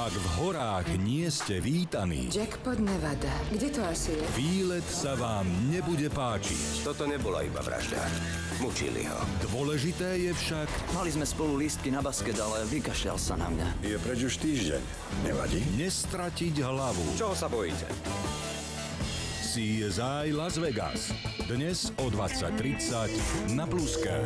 Ak v horách nie ste vítaní... Jackpot Nevada. Kde to asi je? Výlet sa vám nebude páčiť. Toto nebola iba vražda. Mučili ho. Dôležité je však... Mali sme spolu lístky na basket, ale vykašľal sa na mňa. Je preč už týždeň. Nevadí? Nestratiť hlavu. Čoho sa bojíte? CSI Las Vegas. Dnes o 20.30 na Pluske.